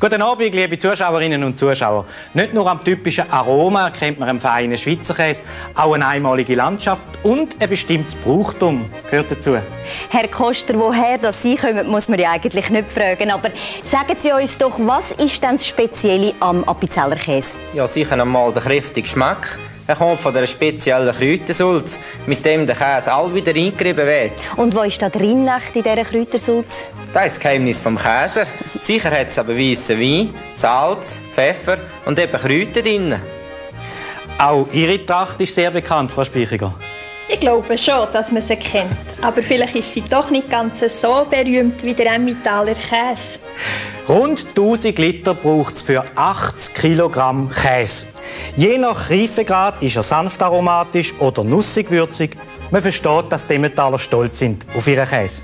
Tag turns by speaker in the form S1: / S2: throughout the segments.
S1: Guten Abend, liebe Zuschauerinnen und Zuschauer. Nicht nur am typischen Aroma erkennt man einen feinen Schweizer Käse, auch eine einmalige Landschaft und ein bestimmtes Brauchtum gehört dazu.
S2: Herr Koster, woher das Sie kommen, muss man ja eigentlich nicht fragen. Aber sagen Sie uns doch, was ist denn das Spezielle am Appenzeller Käse?
S3: Ja, sicher einmal der kräftige Geschmack. Er kommt von der speziellen Kräutersulz, mit dem der Käse all wieder eingerieben wird.
S2: Und wo ist da drin in dieser Kräutersulz?
S3: Das ist das Geheimnis vom Käse. Sicher hat es aber weißen Wein, Salz, Pfeffer und eben Kräuter drin.
S1: Auch Ihre Tracht ist sehr bekannt, Frau Speichiger.
S4: Ich glaube schon, dass man sie kennt. Aber vielleicht ist sie doch nicht ganz so berühmt wie der Emmentaler Käse.
S1: Rund 1000 Liter braucht es für 80 Kilogramm Käse. Je nach Reifegrad ist er sanft aromatisch oder nussig-würzig. Man versteht, dass die Emmentaler stolz sind auf ihren Käse.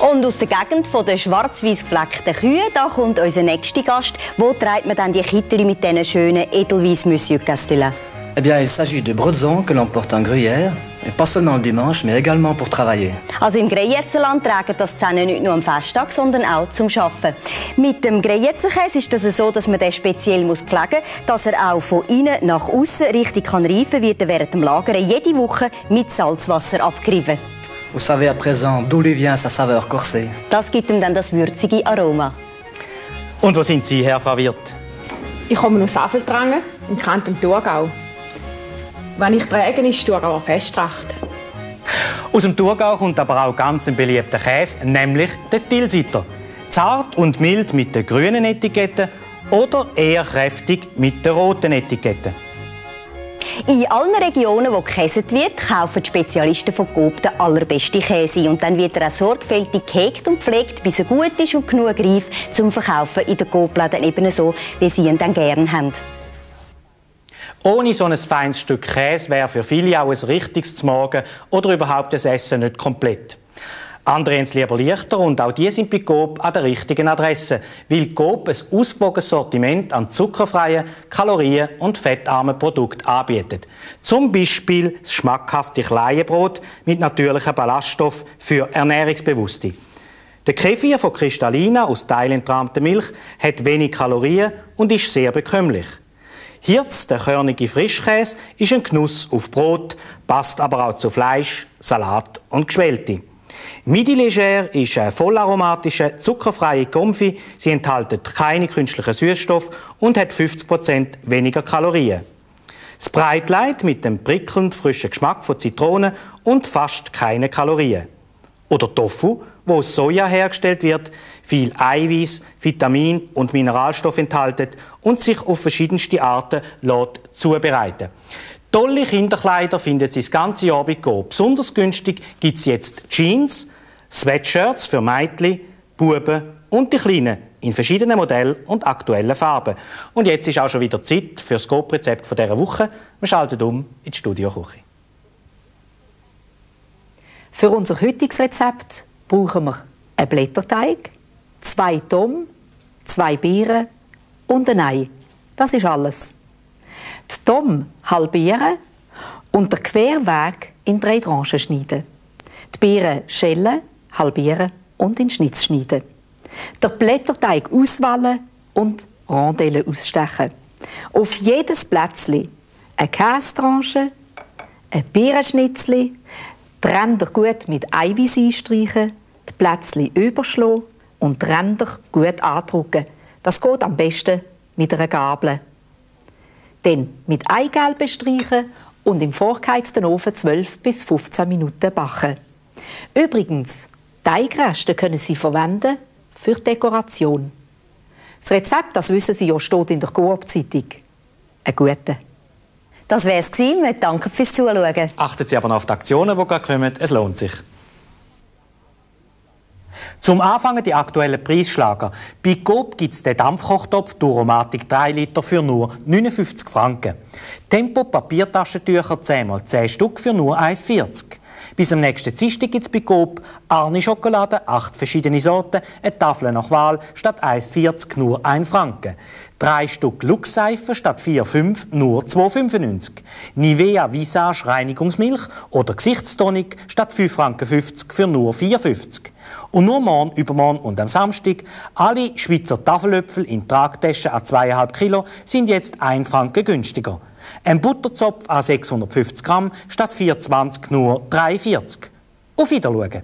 S2: Und aus der Gegend der schwarz-weiß gefleckten Kühe, da kommt unser nächster Gast. Wo treibt man dann die Kittel mit diesen schönen Edelweiss Monsieur Castella?
S5: Eh bien, il s'agit de Brodzon que l'on porte en gruyère, et pas seulement le dimanche, mais également pour travailler.
S2: Also im Greyerzenland tragen das Zähne nicht nur am Festtag, sondern auch zum Arbeiten. Mit dem Greyerzenkäse ist das so, dass man den speziell muss pflegen muss, dass er auch von innen nach außen richtig kann reifen wird er während dem Lagern jede Woche mit Salzwasser abgerieben.
S5: Vous savez à présent d'où lui vient sa saveur corsée.
S2: Das gibt ihm dann das würzige Aroma.
S1: Und wo sind Sie, Herr Frau Wirt?
S6: Ich komme aus Afeltrangen im Kanton Thurgau. Wenn ich trage, ist Thurgauer Festtracht.
S1: Aus dem Thurgau kommt aber auch ganz ein beliebter Käse, nämlich der Tilsiter. Zart und mild mit der grünen Etikette oder eher kräftig mit der roten Etikette.
S2: In allen Regionen, wo gekäset wird, kaufen die Spezialisten von Coop den allerbesten Käse. Und dann wird er auch sorgfältig gehegt und pflegt, bis er gut ist und genug reif zum Verkaufen in der Coop-Läden eben so, wie sie ihn dann gerne haben.
S1: Ohne so ein feines Stück Käse wäre für viele auch ein richtiges Morgen oder überhaupt das Essen nicht komplett. Andere haben es lieber leichter und auch die sind bei Coop an der richtigen Adresse, weil Coop ein ausgewogenes Sortiment an zuckerfreien, kalorien- und fettarmen Produkten anbietet. Zum Beispiel das schmackhafte Kleienbrot mit natürlichen Ballaststoffen für Ernährungsbewusste. Der Kefir von Kristallina aus teilentrahmter Milch hat wenig Kalorien und ist sehr bekömmlich. Hirz, der körnige Frischkäse, ist ein Genuss auf Brot, passt aber auch zu Fleisch, Salat und Geschwellte. Midi Leger ist ein vollaromatischer, zuckerfreier Konfi. Sie enthält keine künstlichen Süßstoffe und hat 50% weniger Kalorien. Das Breitleid mit dem prickelnd frischen Geschmack von Zitrone und fast keine Kalorien. Oder Tofu, wo aus Soja hergestellt wird, viel Eiweiß, Vitamin und Mineralstoff enthalten und sich auf verschiedenste Arten lässt zubereiten. Tolle Kinderkleider finden Sie das ganze Jahr bei Go. Besonders günstig gibt es jetzt Jeans, Sweatshirts für Mädchen, Buben und die Kleinen in verschiedenen Modellen und aktuellen Farben. Und jetzt ist auch schon wieder Zeit für das Coop-Rezept dieser Woche. Wir schalten um in die Studioküche.
S7: Für unser heutiges Rezept brauchen wir einen Blätterteig, zwei Tom, zwei Beeren und ein Ei. Das ist alles. Die Tom halbieren und den Querweg in drei Tranchen schneiden. Die Beeren schälen, halbieren und in Schnitz schneiden. Den Blätterteig auswählen und Rondellen ausstechen. Auf jedes Plätzchen eine Kästranche, ein Beerenschnitzli, die Ränder gut mit Eiweiß einstreichen, die Plätzchen überschlagen und die Ränder gut andrücken. Das geht am besten mit einer Gabel. Dann mit Eigelb bestreichen und im vorgeheizten Ofen 12 bis 15 Minuten backen. Übrigens, Teigreste können Sie verwenden für die Dekoration. Das Rezept, das wissen Sie ja, steht in der Coop-Zeitung. Ein guter.
S2: Das wäre es gewesen. Wir danken fürs Zuschauen.
S1: Achten Sie aber noch auf die Aktionen, die gerade kommen. Es lohnt sich. Zum Anfangen die aktuellen Preisschlager. Bei Coop gibt es den Dampfkochtopf Duromatic 3 Liter für nur 59 Franken. Tempo Papiertaschentücher 10 x 10 Stück für nur 1,40. Bis am nächsten Dienstag gibt es bei Coop Arni Schokolade, acht verschiedene Sorten, eine Tafel nach Wahl, statt 1,40 nur 1 Franken. Drei Stück Luxseife statt 4,5 nur 2,95. Nivea Visage Reinigungsmilch oder Gesichtstonik statt 5,50 Franken für nur 4,50. Und nur morgen, übermorgen und am Samstag, alle Schweizer Tafelöpfel in Tragtaschen an 2,5 Kilo sind jetzt 1 Franken günstiger. Ein Butterzopf an 650 Gramm statt 4,20 nur 3,40. Auf Wiedersehen.